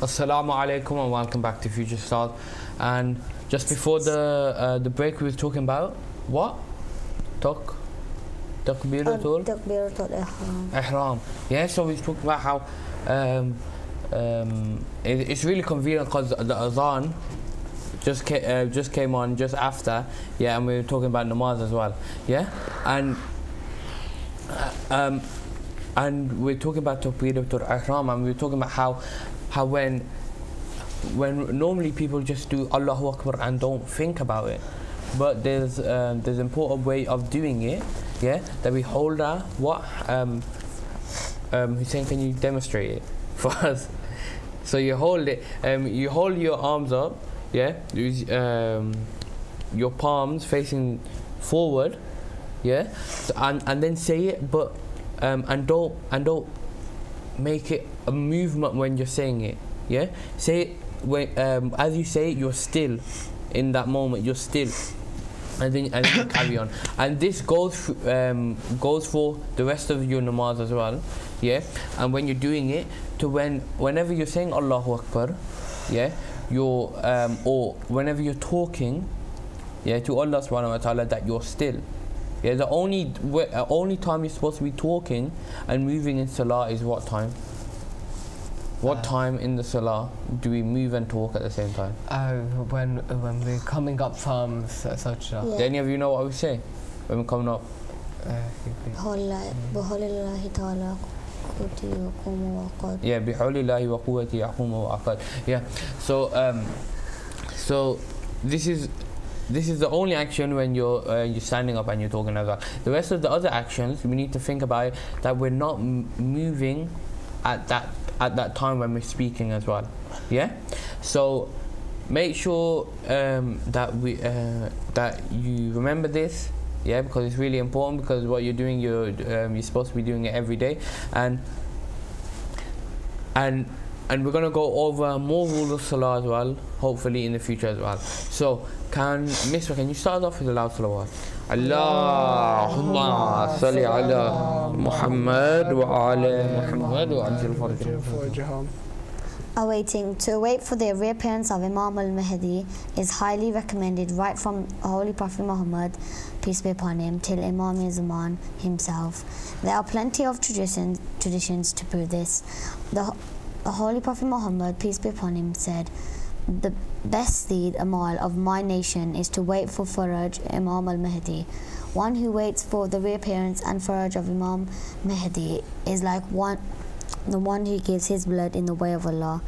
Assalamu alaikum and welcome back to Future Stars. And just before the uh, the break, we were talking about what? Talk. Takbiratul Takbiratul Ihram. Ihram. Yeah, so we talked about how um, um, it, it's really convenient because the azan just ca- uh, just came on just after. Yeah, and we were talking about namaz as well. Yeah, and uh, um, and we're talking about Takbiratul Ihram and we were talking about how how when when normally people just do Allahu Akbar and don't think about it. But there's um, there's important way of doing it, yeah. That we hold our what um, um, Hussein, can you demonstrate it for us? So you hold it, um, you hold your arms up, yeah. Um, your palms facing forward, yeah. So, and and then say it, but um, and don't and don't make it a movement when you're saying it. Yeah, say it when um, as you say it, you're still in that moment. You're still, and then and then carry on. And this goes um, goes for the rest of your namaz as well. Yeah, and when you're doing it, to when whenever you're saying Allahu Akbar, yeah, you're um, or whenever you're talking, yeah, to Allah Subhanahu wa Taala that you're still. Yeah, the only wa- uh, only time you're supposed to be talking and moving in salah is what time? What uh, time in the salah do we move and talk at the same time? Oh, when when we're coming up from sajda. Yeah. Do any of you know what I say when we're coming up? Uh, yeah, bihaulillahi wa quwwati aqumu wa. Yeah. So um, so this is this is the only action when you're uh, you're standing up and you're talking as well. The rest of the other actions we need to think about that we're not moving at that at that time when we're speaking as well. Yeah. So make sure um, that we uh, that you remember this. Yeah, because it's really important. Because what you're doing, you're um, you're supposed to be doing it every day, and and and we're gonna go over more rules of salah as well, hopefully in the future as well. So, can Mister, can you start off with the loud salawat? Muhammad wa ala Muhammad wa ajil farjah. Awaiting to await for the reappearance of Imam al Mahdi is highly recommended right from Holy Prophet Muhammad, peace be upon him, till Imam Zaman himself. There are plenty of traditions, traditions to prove this. The, the Holy Prophet Muhammad, peace be upon him, said, The best deed, Amal, of my nation is to wait for Faraj, Imam al Mahdi. One who waits for the reappearance and Faraj of Imam Mahdi is like one the one who gives his blood in the way of Allah.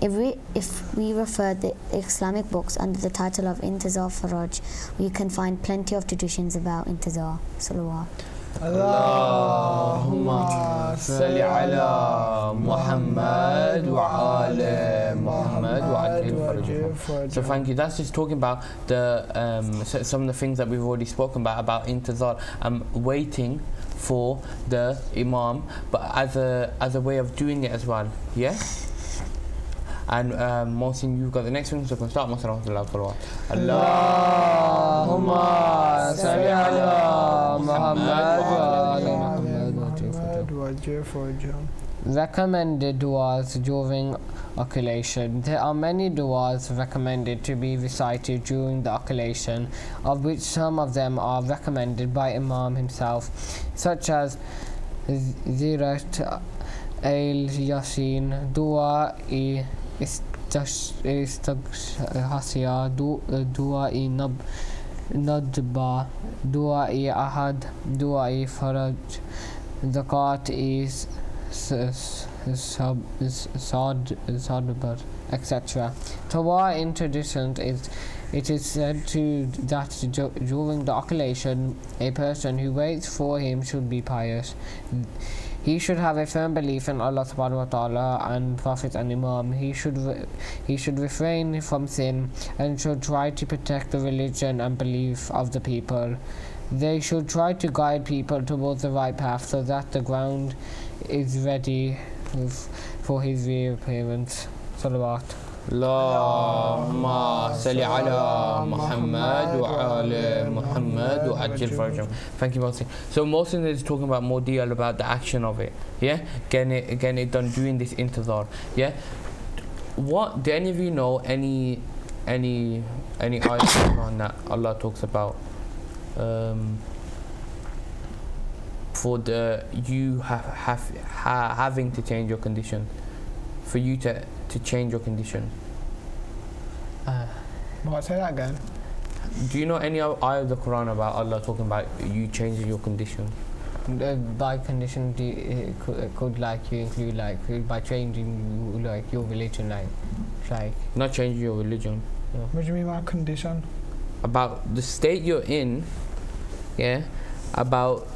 If we, if we refer the Islamic books under the title of Intizar Faraj, we can find plenty of traditions about Intizar. Salawat. Ala Muhammad wa ajil farjah. So thank you. That's just talking about the um, so- some of the things that we've already spoken about about intizar and waiting for the imam, but as a as a way of doing it as well. Yeah. And um, Mohsin, you've got the next one, so we can start. Mohsin, Allahumma Allahumma salli ala Muhammad wa ala Recommended du'as during occultation. There are many du'as recommended to be recited during the occultation, of which some of them are recommended by Imam himself, such as Zirat al Yasin, Dua i Istaghasya, Dua i Nab. Nadba, Dua i Ahad, Dua i Faraj, Zakat is Sadbar, etc. Tawar in traditions is it is said to that during the occultation a person who waits for him should be pious. He should have a firm belief in Allah subhanahu wa ta'ala and Prophet and Imam. He should he should refrain from sin and should try to protect the religion and belief of the people. They should try to guide people towards the right path so that the ground is ready for his reappearance. Salawat. Allahumma salli ala Muhammad wa ala Muhammad wa ajil farjam. Thank you, Mohsin. So Mohsin is talking about more deal about the action of it. Yeah, getting it, getting it done, doing this intizar. Yeah. what do any of you know any any any ayat on that Allah talks about um, for the you have, have ha, having to change your condition for you to to change your condition Uh, What? Say that again. do you know any other ayah of the Quran about Allah talking about you changing your condition uh, by condition, do you, uh, could, could like you include like by changing like your religion, like like not changing your religion What do you mean by condition? about the state you're in, yeah, about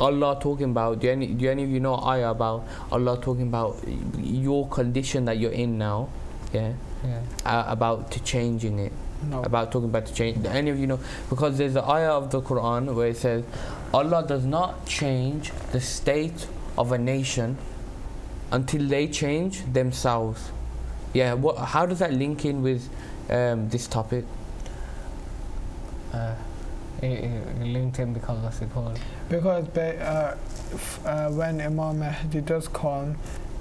Allah talking about. Do any, do any of you know ayah about Allah talking about your condition that you're in now, yeah, yeah. uh, about to changing it, No. about talking about the change. Do any of you know? Because there's an ayah of the Quran where it says Allah does not change the state of a nation until they change themselves. Yeah, what? How does that link in with um, this topic? Uh, it, it linked because what's it called? Because ba- uh, f- uh, when Imam Mahdi does come,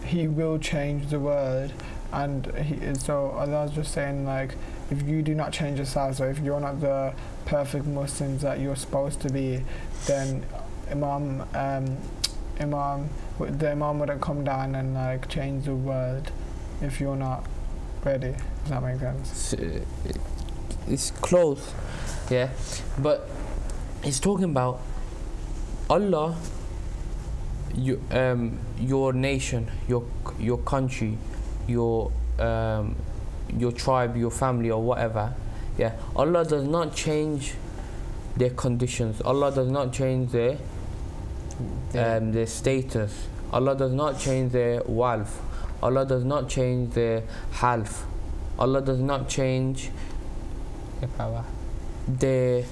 he will change the world, and he, so Allah's just saying like, if you do not change yourself, so if you're not the perfect Muslims that you're supposed to be, then Imam um, Imam w- the Imam wouldn't come down and like change the world if you're not ready. Does that make sense? it's close, yeah, but he's talking about Allah, you, um, your nation, your your country, your um, your tribe, your family, or whatever. Yeah, Allah does not change their conditions. Allah does not change their um, their status. Allah does not change their wealth. Allah does not change their health. Allah does not change. Their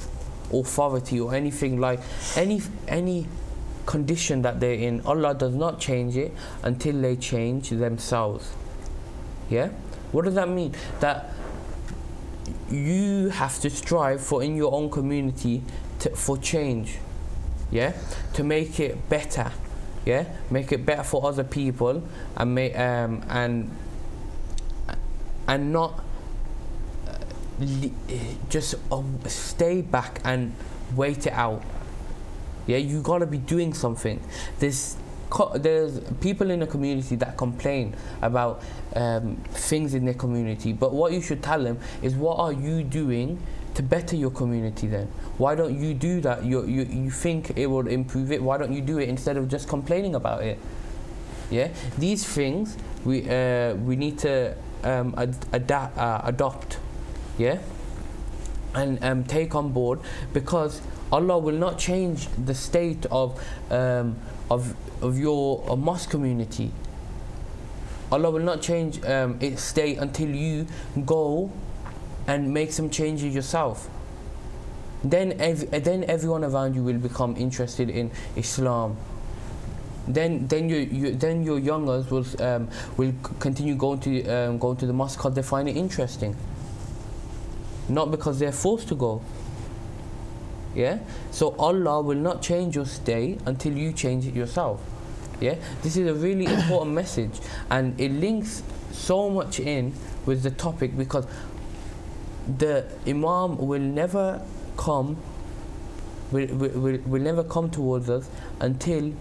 authority or anything like any any condition that they're in. Allah does not change it until they change themselves. Yeah? What does that mean? That you have to strive for in your own community to, for change. Yeah? To make it better. Yeah? Make it better for other people and make um and and not just um, stay back and wait it out. Yeah, you gotta be doing something. There's there's people in the community that complain about um, things in their community, but what you should tell them is what are you doing to better your community then? Why don't you do that? You, you, you think it will improve it, why don't you do it instead of just complaining about it? Yeah, these things we, uh, we need to um, ad- adapt, uh, adopt, yeah, and um, take on board because Allah will not change the state of um, of of your uh, mosque community. Allah will not change um, its state until you go and make some changes yourself. Then, ev- then everyone around you will become interested in Islam. Then, then your, you, then your youngers will um, will continue going to um, going to the mosque because they find it interesting. Not because they're forced to go. Yeah. So Allah will not change your state until you change it yourself. Yeah. This is a really important message, and it links so much in with the topic because the Imam will never come. Will, will, will, never come towards us until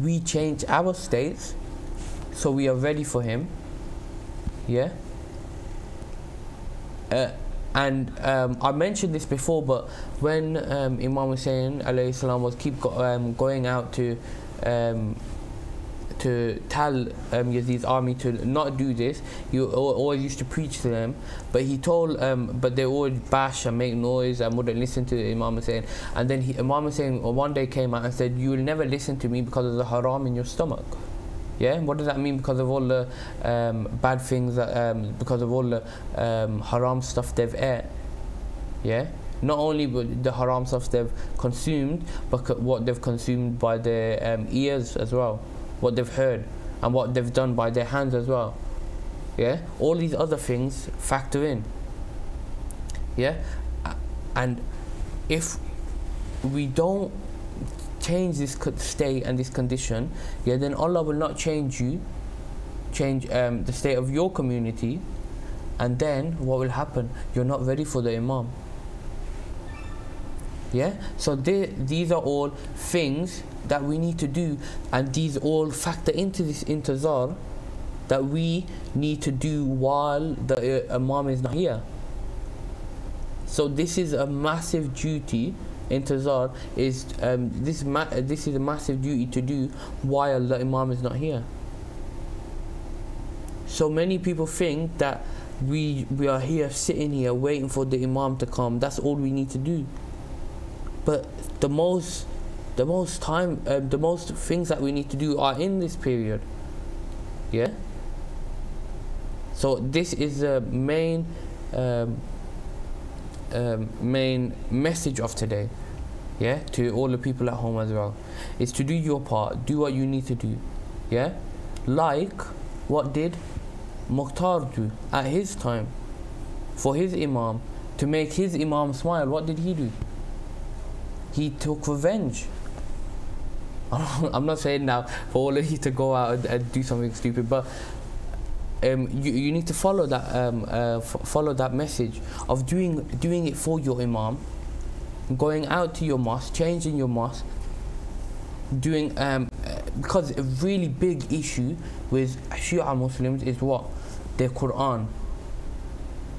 we change our states so we are ready for him yeah uh, and um, I mentioned this before but when um, Imam Hussein alayhi salam was keep go- um, going out to um, to tell um, Yazid's army to not do this he always used to preach to them. But he told um, but they would bash and make noise and wouldn't listen to Imam Hussein. And then he, Imam Hussein one day came out and said you will never listen to me because of the haram in your stomach yeah, what does that mean? Because of all the um, bad things, that, um, because of all the um, haram stuff they've ate. Yeah, not only the haram stuff they've consumed, but what they've consumed by their um, ears as well, what they've heard, and what they've done by their hands as well. Yeah, all these other things factor in. Yeah, and if we don't change this state and this condition, yeah, then Allah will not change you, change um, the state of your community, and then what will happen? You're not ready for the Imam. Yeah? So the- these are all things that we need to do, and these all factor into this intizar that we need to do while the uh, Imam is not here. So this is a massive duty. Intizar is um, this this is a massive duty to do while the Imam is not here. So many people think that we we are here sitting here waiting for the Imam to come. That's all we need to do. But the most the most time uh, the most things that we need to do are in this period. Yeah. So this is the main um, um, main message of today. Yeah, to all the people at home as well, is to do your part. Do what you need to do. Yeah, like what did Mukhtar do at his time for his imam to make his imam smile. What did he do? He took revenge. I'm not saying now for all of you to go out and, and do something stupid, but um, you, you need to follow that um, uh, follow that message of doing doing it for your imam, going out to your mosque, changing your mosque, doing um, because a really big issue with Shia Muslims is what their Quran.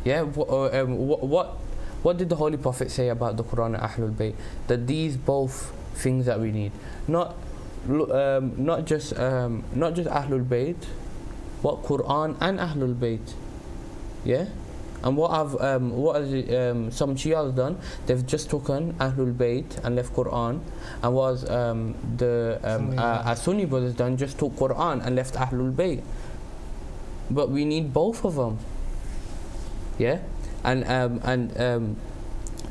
Yeah, wh- uh, um, wh- what what did the Holy Prophet say about the Quran and Ahlul Bayt? That these both things that we need, not um, not just um, not just Ahlul Bayt, what Quran and Ahlul Bayt. Yeah? And what have um, what has um, some Shias done? They've just taken Ahlul Bayt and left Quran, and what has um, the um, Sunni uh, brothers. Sunni brothers done? Just took Quran and left Ahlul Bayt. But we need both of them. Yeah, and um, and um,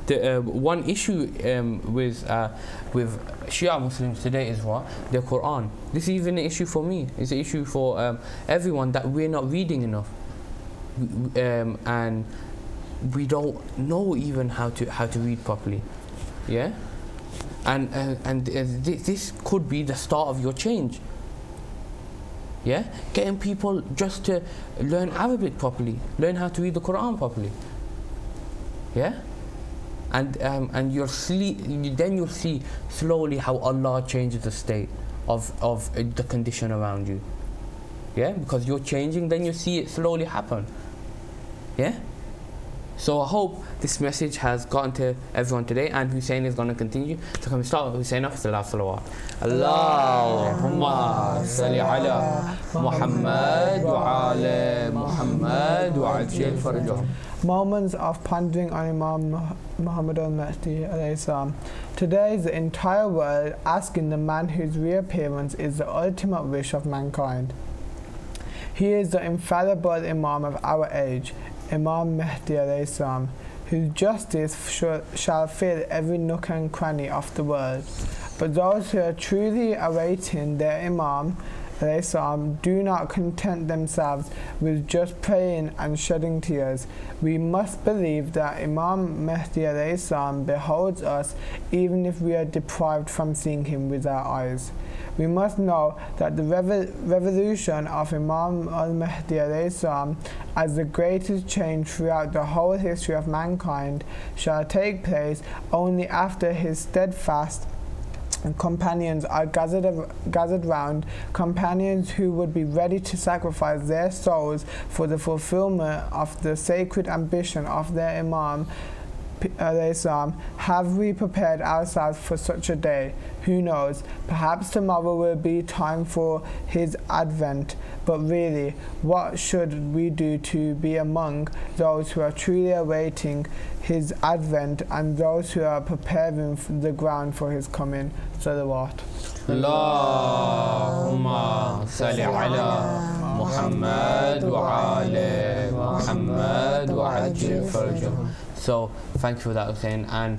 the uh, one issue um, with uh, with Shia Muslims today is what the Quran. This is even an issue for me. It's an issue for um, everyone that we're not reading enough, um, and we don't know even how to how to read properly. Yeah, and and uh, thi- this could be the start of your change. Yeah, getting people just to learn Arabic properly, learn how to read the Quran properly. Yeah, and um, and you'll see then you'll see slowly how Allah changes the state of of uh, the condition around you. Yeah, because you're changing, then you see it slowly happen. Yeah. So I hope this message has gotten to everyone today, and Hussein is going to continue. So can we start with Hussein after the last salawat? Allahumma salli ala Muhammad wa ala Muhammad wa ajil farjahum. Moments of pondering on Imam Muhammad al-Mahdi. Today the entire world asking the man whose reappearance is the ultimate wish of mankind. He is the infallible Imam of our age, Imam Mahdi salam, whose justice shall, shall fill every nook and cranny of the world. But those who are truly awaiting their Imam alayhi salam um, do not content themselves with just praying and shedding tears. We must believe that Imam Mahdi salam beholds us even if we are deprived from seeing him with our eyes. We must know that the revo- revolution of Imam al-Mahdi as the greatest change throughout the whole history of mankind shall take place only after his steadfast companions are gathered, gathered round, companions who would be ready to sacrifice their souls for the fulfillment of the sacred ambition of their Imam. P- uh, alayhi salam. Um, have we prepared ourselves for such a day? Who knows? Perhaps tomorrow will be time for his advent. But really, what should we do to be among those who are truly awaiting his advent and those who are preparing the ground for his coming? Ala Muhammad wa ajil farjahum. So thank you for that, Hussein, and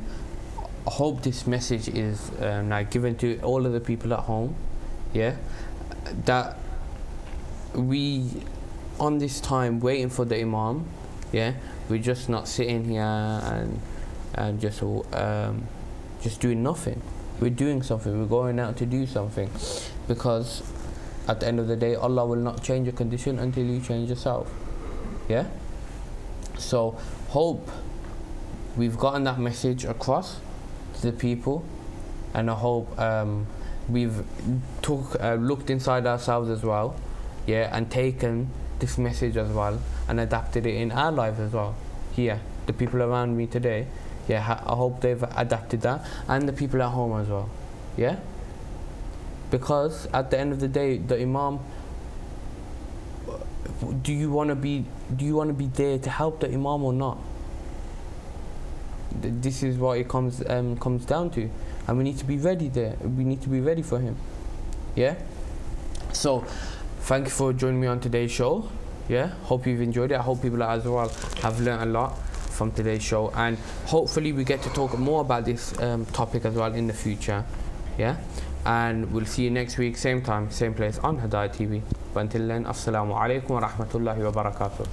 I hope this message is um, now given to all of the people at home. Yeah, that we on this time waiting for the Imam. Yeah, we're just not sitting here and and just um, just doing nothing. We're doing something. We're going out to do something, because at the end of the day, Allah will not change your condition until you change yourself. Yeah? So, hope we've gotten that message across to the people, and I hope um, we've took uh, looked inside ourselves as well, yeah, and taken this message as well and adapted it in our lives as well. Here, the people around me today, yeah, I hope they've adapted that, and the people at home as well, yeah. Because at the end of the day, the imam. Do you want to be? Do you want to be there to help the imam or not? Th- This is what it comes um, comes down to, and we need to be ready there. We need to be ready for him. Yeah. So, thank you for joining me on today's show. Yeah. Hope you've enjoyed it. I hope people as well have learned a lot from today's show, and hopefully we get to talk more about this um, topic as well in the future. Yeah. And we'll see you next week, same time, same place on Hidayat TV. But until then, Assalamu alaikum wa rahmatullahi wa barakatuh.